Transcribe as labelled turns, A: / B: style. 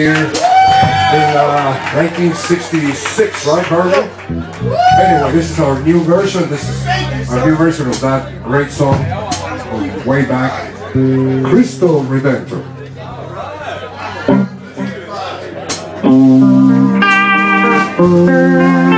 A: here in uh, 1966, right, Harvey? Anyway, this is our new version. This is our new version of that great song from way back, Cristo Redentor.
B: Thank